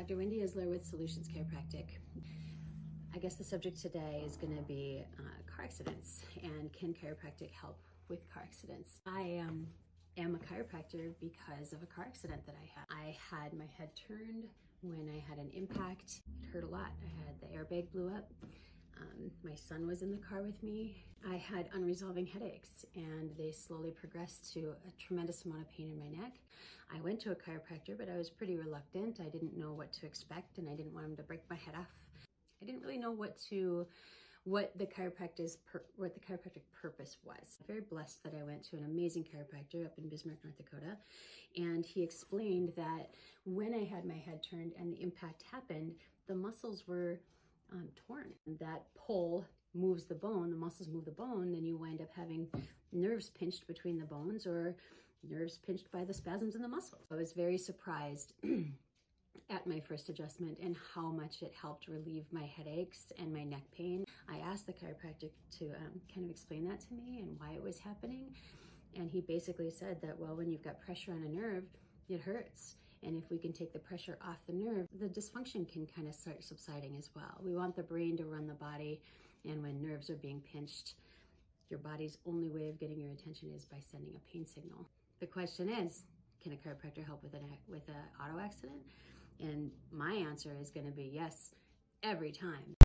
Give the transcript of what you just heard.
Dr. Wendy Isler with Solutions Chiropractic. I guess the subject today is going to be uh, car accidents and can chiropractic help with car accidents? I um, am a chiropractor because of a car accident that I had. I had my head turned when I had an impact. It hurt a lot. I had the airbag blew up. Um, my son was in the car with me. I had unresolving headaches and they slowly progressed to a tremendous amount of pain in my neck. I went to a chiropractor, but I was pretty reluctant. I didn't know what to expect and I didn't want him to break my head off. I didn't really know what to what the chiropractic what the chiropractic purpose was. I'm very blessed that I went to an amazing chiropractor up in Bismarck, North Dakota, and he explained that when I had my head turned and the impact happened, the muscles were um, torn. That pull moves the bone, the muscles move the bone, then you wind up having nerves pinched between the bones or nerves pinched by the spasms in the muscles. I was very surprised at my first adjustment and how much it helped relieve my headaches and my neck pain. I asked the chiropractic to um, kind of explain that to me and why it was happening. And he basically said that, well, when you've got pressure on a nerve, it hurts. And if we can take the pressure off the nerve, the dysfunction can kind of start subsiding as well. We want the brain to run the body. And when nerves are being pinched, your body's only way of getting your attention is by sending a pain signal. The question is, can a chiropractor help with an with an auto accident? And my answer is going to be yes, every time.